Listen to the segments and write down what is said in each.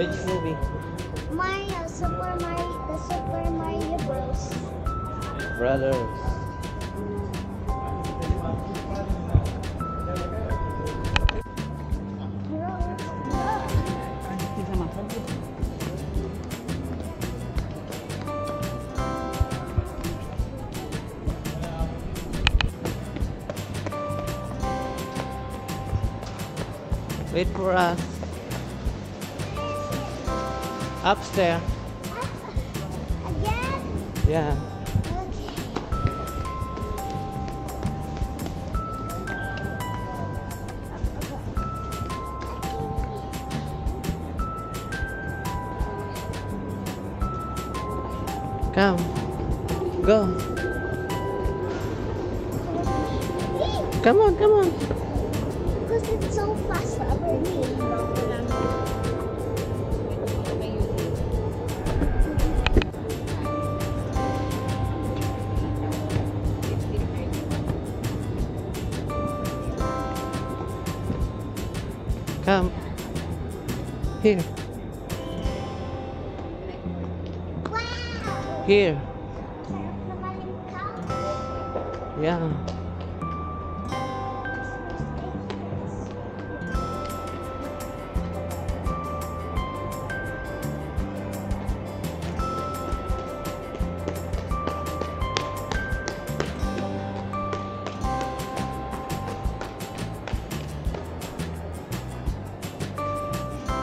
Which movie? Mario, uh, Super Mario, the Super Mario Bros. Brothers. Wait for us. Upstairs. Again? Yeah. Okay. Come. Go. Come on, come on. Because it's so fast for me. Um, here. Here. Yeah.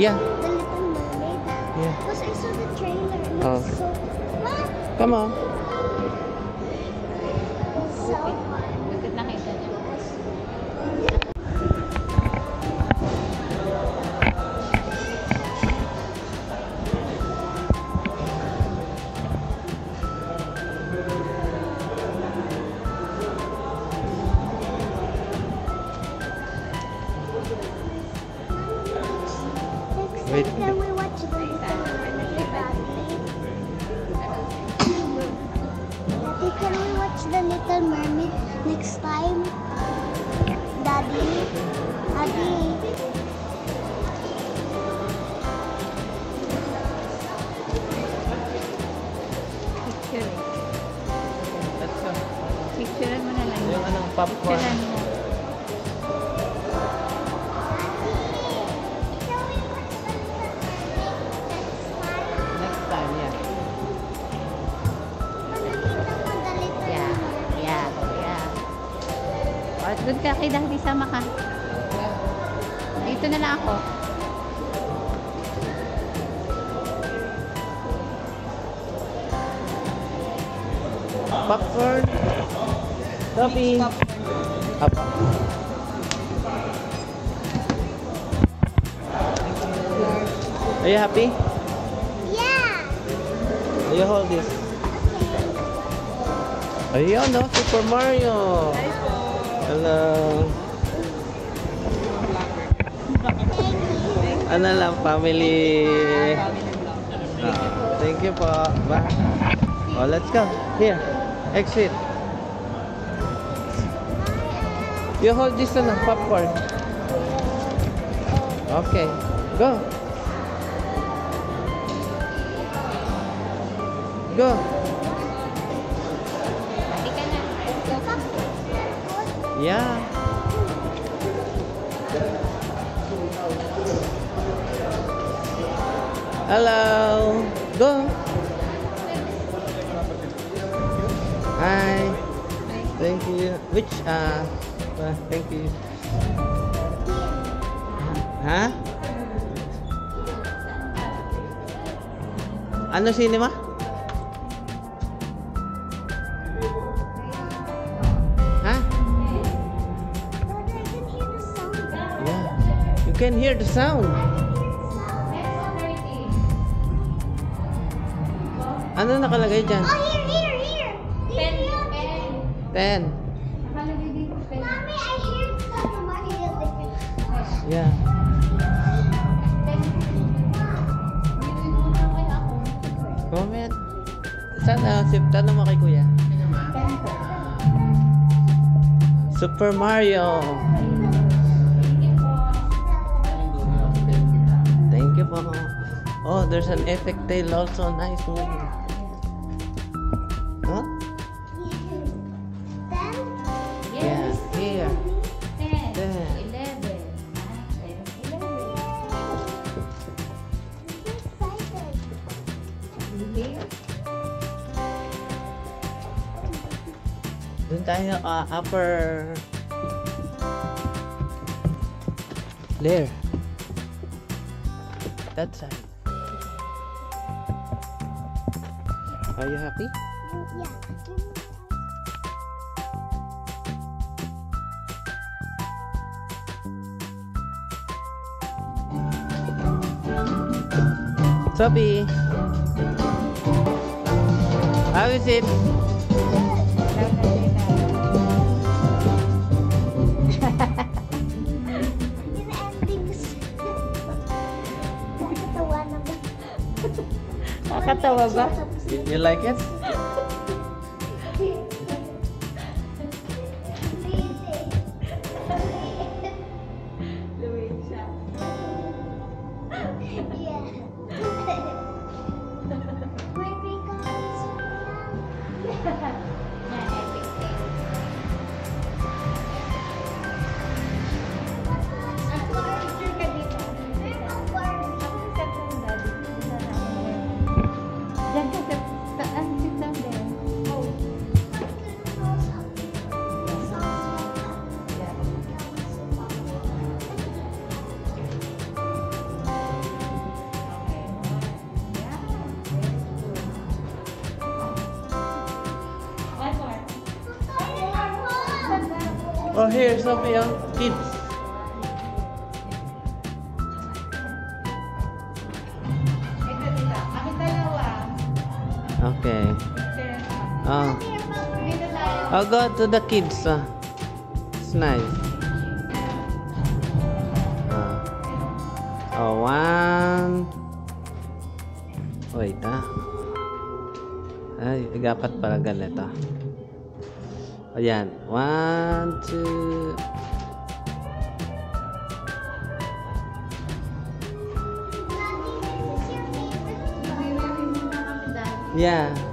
Yeah. The little mermaid. Yeah. Because I saw the trailer and Oh. it's so. Come on. So Wait. can we watch the little mermaid? Daddy? Daddy, can we watch the little mermaid next time? Daddy? Daddy? Picture. Picturean mo na lang. Yung anong popcorn. Picturean mo. Good ka kay Daddy. Sama ka. Dito na lang ako. Popcorn. Coffee. Apa. Are you happy? Yeah. You hold this. Ayun, no? Super Mario. Hello. Ano lang, family. Ah, thank you po. Bye. Oh, let's go. Here. Exit. You hold this ano, popcorn. Okay. Go. Go. Yeah. Hello. Go. Hi. Thank you. Which uh, uh thank you. Ha? Ano cinema? Can hear the sound. Ano nakalagay dyan? Oh, here, here, here. Pen, pen. 10. Nakalagay dito pen. Mommy, I hear some Mario there. Yeah. Pen. Comment. Sana, sip, tanong mo kay kuya. Pen ko. Super Mario. Oh, there's an effect tail. also. Nice one. Huh? Yeah, here. Ten. Eleven. Tayo, uh, upper layer. Side. Are you happy? Yeah. Sophie. How is it? You like it? Oh, here, Sophie, oh, kids. Okay. Oh. I'll go to the kids. ah. It's nice. Ah. Oh, one. Wait, ah. Ay, dapat pala ganito. Ayan. One, two. Yeah.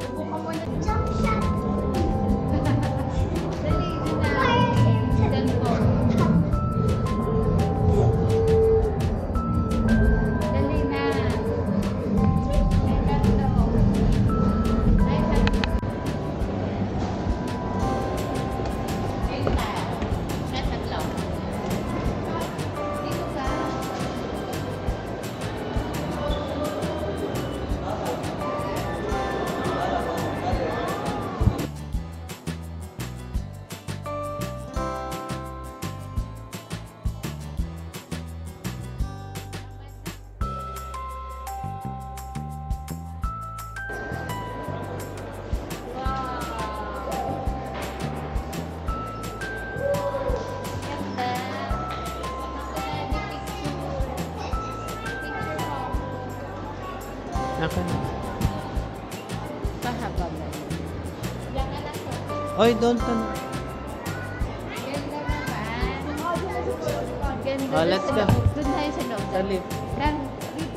Okay. Pahaba ba? Oy, don't ka na. Ganda naman. Ganda Oh, doon let's go. Doon tayo sa loob. Sa lift. Dito